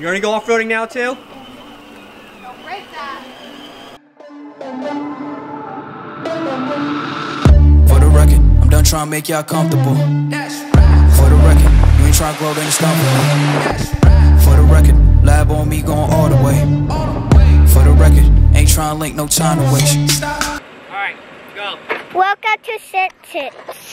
You're gonna go off-roading now too? Don't break that. For the record, I'm done trying to make y'all comfortable. For the record, you ain't trying to grow, then it's not for me. For the record, lab on me going all the way. For the record, ain't trying to link, no time to waste. Alright, go. Welcome to Sentence. It's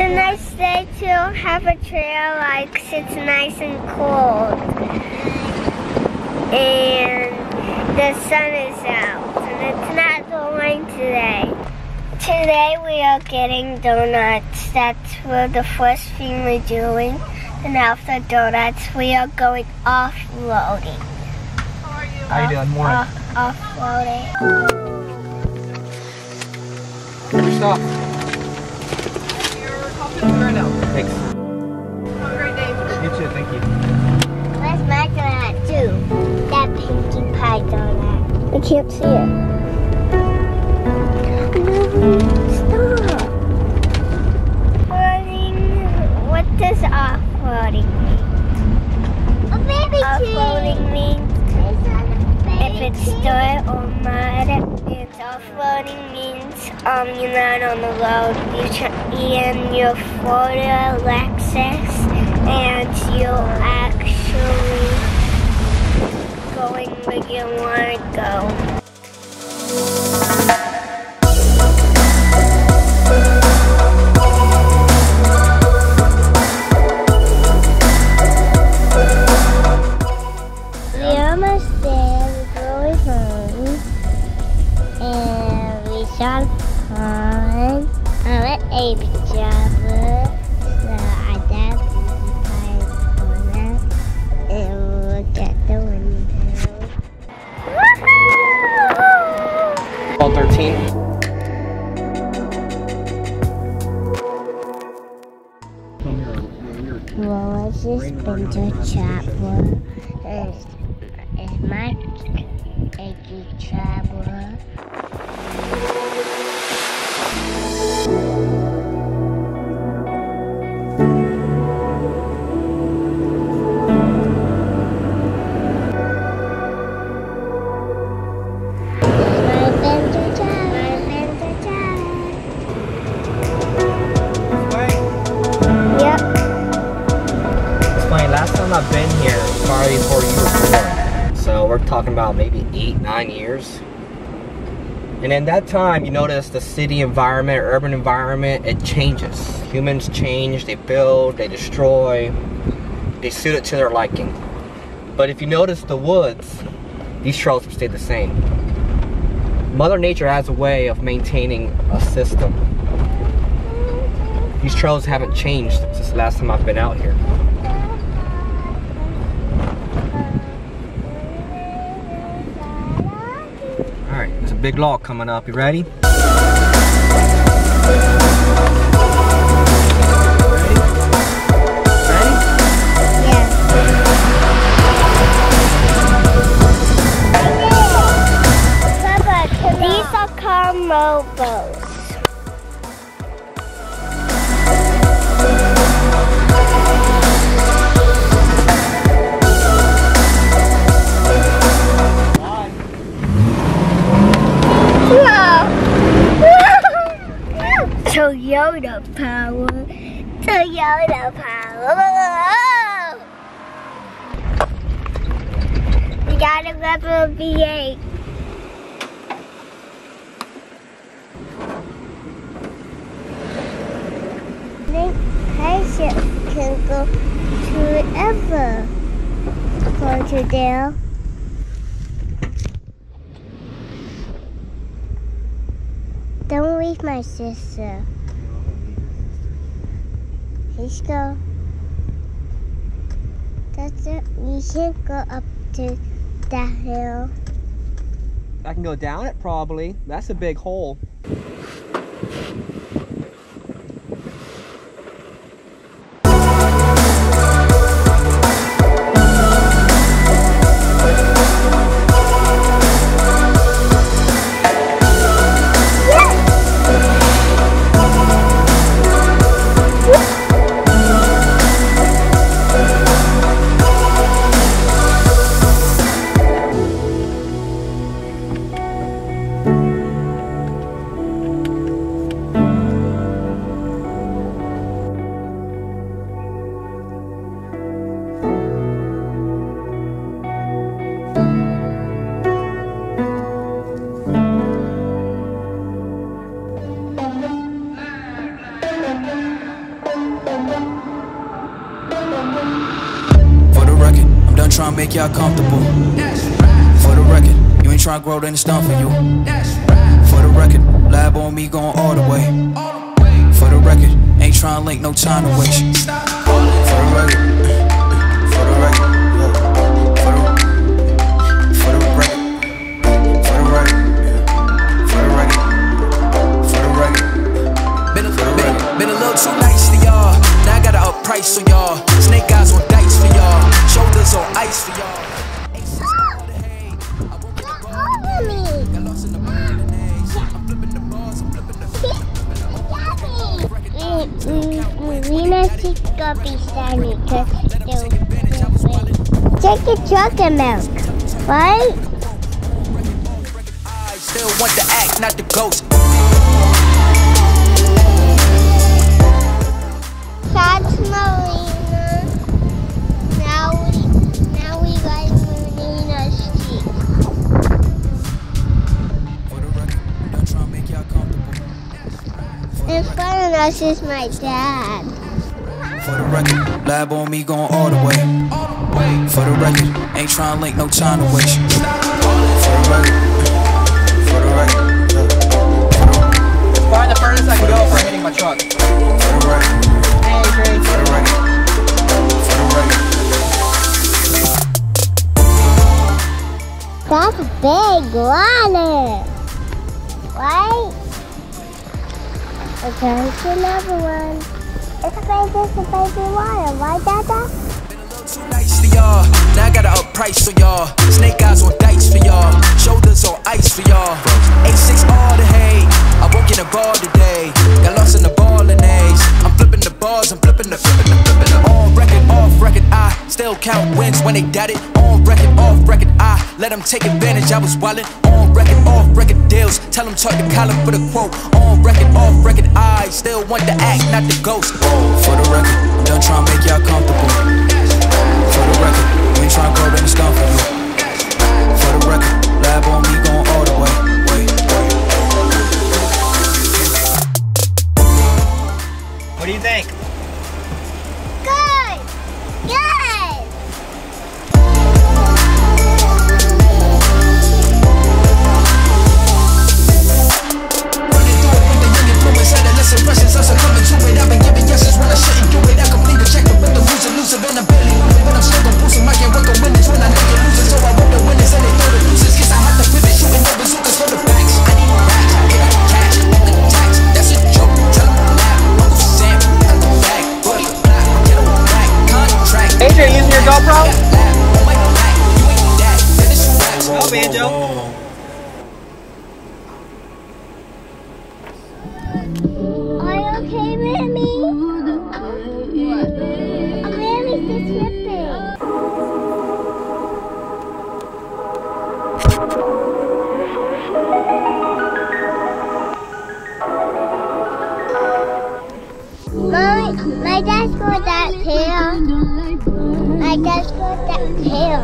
a nice day to have a trail like it's nice and cold. And the sun is out and it's not going today. Today we are getting donuts. That's what the first thing we're doing. And after donuts we are going off-roading. How are you? How you doing? Morning. Off, off-roading. Stop. Thanks. Have a great day. You too, thank you. Where's my donut too? That pinkie pie donut. I can't see it. No, stop. Off-roading. What does off-roading mean? A baby Off-roading means if it's dirt or mud. And off-roading means um you're not on the road. You and you're for Lexus and you're actually going where you want to go. Been eight, nine years. And in that time, you notice the city environment, urban environment, it changes. Humans change, they build, they destroy, they suit it to their liking. But if you notice the woods, these trails stayed the same. Mother Nature has a way of maintaining a system. These trails haven't changed since the last time I've been out here. Alright, there's a big log coming up. You ready? Ready? Yeah. Toyota power. Toyota power. We got a level V8. think patients can go to. Going to Dale. Don't leave my sister. Let's go. That's it. We can't go up to that hill. I can go down it probably. That's a big hole. Make y'all comfortable. For the record, you ain't tryna grow, then it's done for you. For the record, lab on me going all the way. For the record, ain't tryna link, no time to waste. For the record, for the record. For the, record, for the record, for the record, for the record. Been a, been, been a little too nice to y'all. Now I gotta up price on y'all. Snake eyes on pisani Take a chocolate milk, right? I still want the act, not the ghost. That's Marina. Now we, now we like Marina's cheek. For the record, I'm done to make y'all comfortable. In front of us is my dad. For the record, lab on me going all the way. For the record, ain't trying to link, no time to waste. For the record, for the record, yeah. Find the furthest I can go before hitting my truck. For the record, for the record, for the record. That's big water. Right? Okay, here's another one. A baby, a water. Right, Dada? Too nice y'all. Now I gotta up price y'all. Snake eyes on dice for y'all. Shoulders on ice for y'all. A6 all the hate. I won't get a ball today. Got lost in the ball and A's. I'm flipping the bars, I'm flipping the flipping the flipping the on record, off record. I still count wins when they doubt it. Let them take advantage. I was wildin' on record, off record deals. Tell them talk to Colin for the quote. On record, off record. I still want the act, not the ghost. For the record, I'm done trying make y'all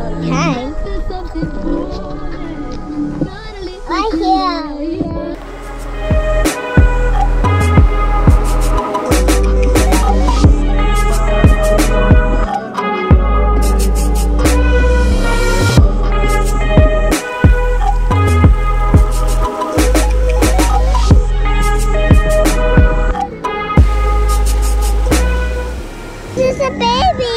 okay? Right here. Is a baby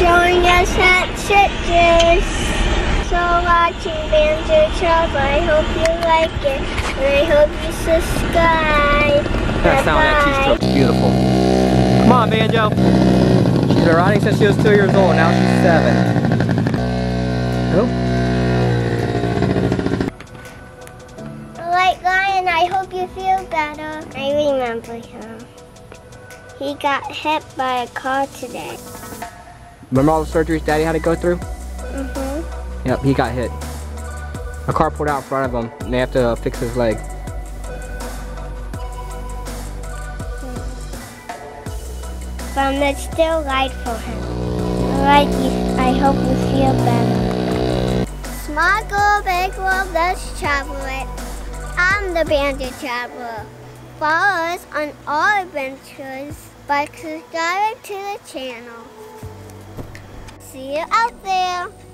join us at Citrus. So watching Banjoe Travel, I hope you like it, and I hope you subscribe. That sound that Bye-bye. beautiful. Come on, Banjoe. She's been riding since she was two years old. Now she's seven. Oh, Like Lion, I hope you feel better. I remember him. He got hit by a car today. Remember all the surgeries Daddy had to go through? Mm-hmm. Yep, he got hit. A car pulled out in front of him, and they have to fix his leg. But it's still light for him. Alright, I hope you feel better. Small girl, big world, let's travel it. I'm the bandit traveler. Follow us on all adventures by subscribing to the channel. See you out there.